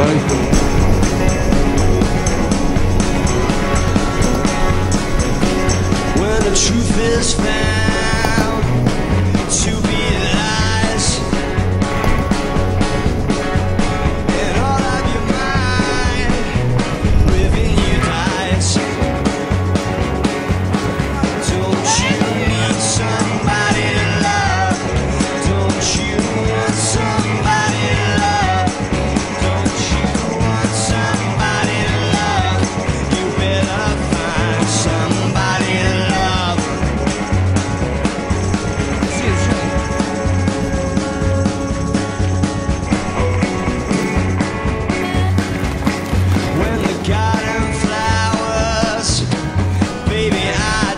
When the truth is found.